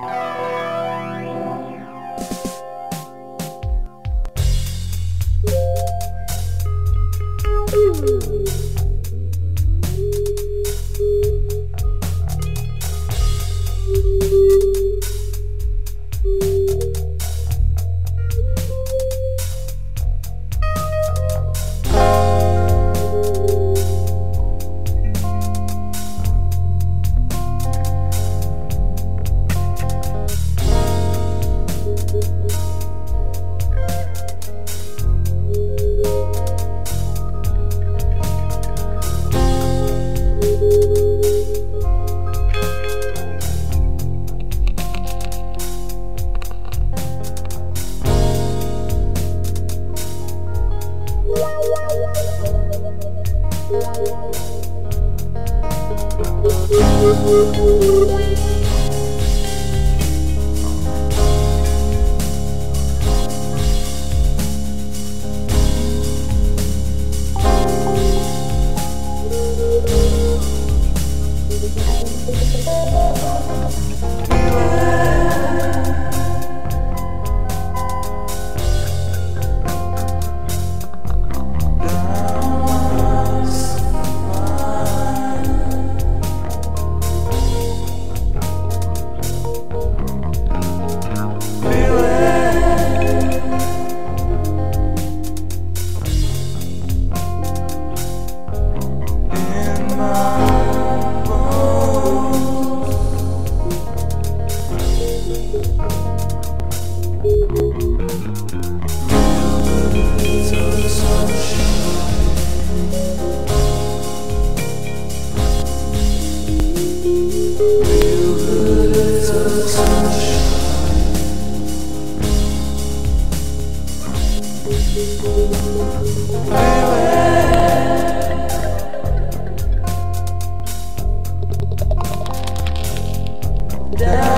you Oh, oh, oh. down.